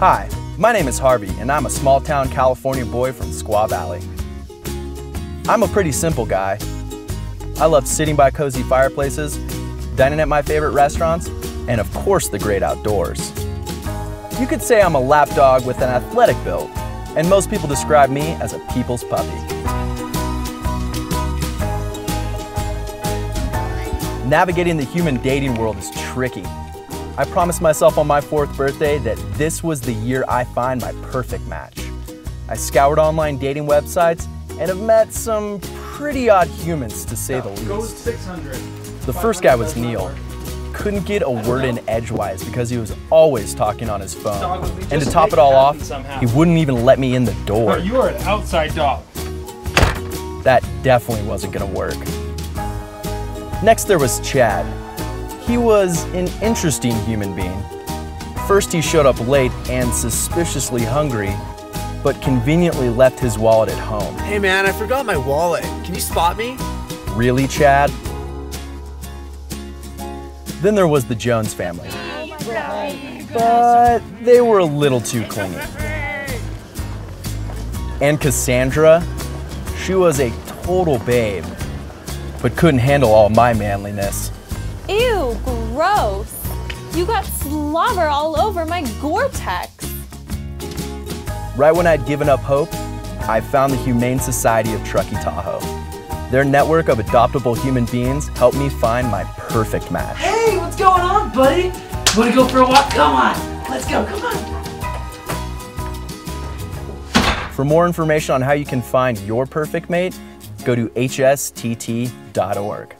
Hi, my name is Harvey, and I'm a small town California boy from Squaw Valley. I'm a pretty simple guy. I love sitting by cozy fireplaces, dining at my favorite restaurants, and of course the great outdoors. You could say I'm a lapdog with an athletic build, and most people describe me as a people's puppy. Navigating the human dating world is tricky. I promised myself on my fourth birthday that this was the year I find my perfect match. I scoured online dating websites and have met some pretty odd humans to say the least. The first guy was Neil. Couldn't get a word in edgewise because he was always talking on his phone. And to top it all off, he wouldn't even let me in the door. You are an outside dog. That definitely wasn't gonna work. Next there was Chad. He was an interesting human being. First he showed up late and suspiciously hungry, but conveniently left his wallet at home. Hey man, I forgot my wallet. Can you spot me? Really, Chad? Then there was the Jones family. But they were a little too clingy. And Cassandra, she was a total babe, but couldn't handle all my manliness. Ew, gross. You got slobber all over my Gore-Tex. Right when I'd given up hope, I found the Humane Society of Truckee Tahoe. Their network of adoptable human beings helped me find my perfect match. Hey, what's going on, buddy? Wanna go for a walk? Come on, let's go, come on. For more information on how you can find your perfect mate, go to hstt.org.